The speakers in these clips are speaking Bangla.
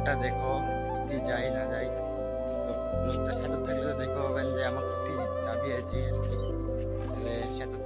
ব্লগটা দেখো কি যাই না যাই। তো ব্লগটা সাথে থাকলে তো দেখতে যে আমার কি চাবি আছে সাথে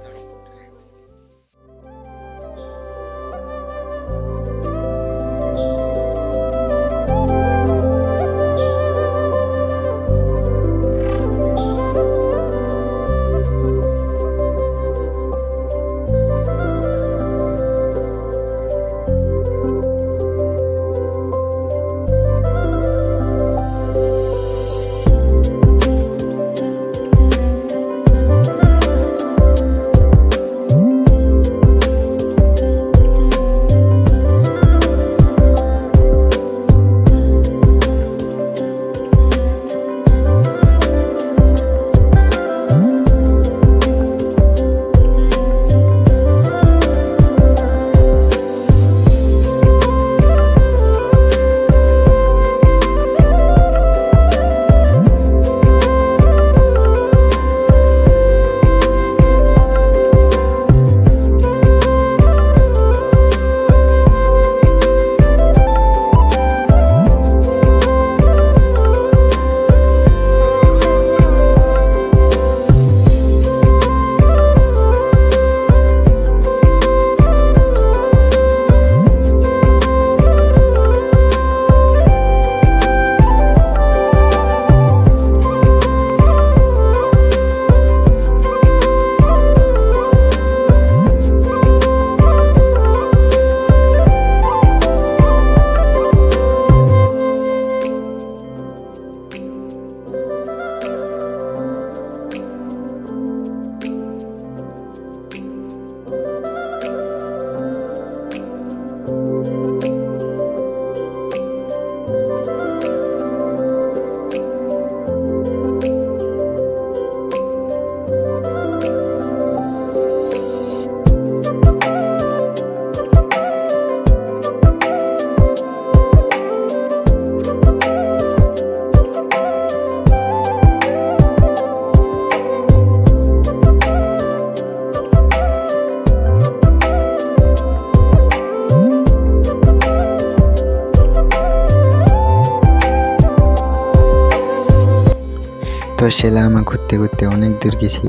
তো সেলা আমার ঘুরতে ঘুরতে অনেক দূর গেছি,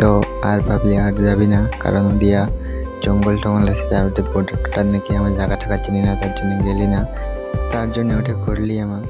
তো আর ভাবলি আর যাবি না। কারণ দিয়া জঙ্গল টঙ্গল আছে, তার মধ্যে বোর্ডারটার নাকি আমার জায়গা টাকা চিনি না, তার জন্য গেলি না। তার জন্য ওটা করলি আমার।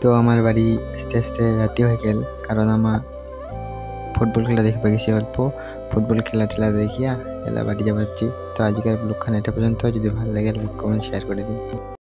তো আমার বাড়ি আস্তে আস্তে রাতি হয়ে গেল, কারণ আমার ফুটবল খেলা দেখতে গেছি অল্প। ফুটবল খেলা টেলা দেখিয়া এলা বাড়ি যাবাচ্ছি। তো আজকের ব্লগখানে এটা পর্যন্ত। যদি ভালো লাগে কমেন্ট শেয়ার করে দিন।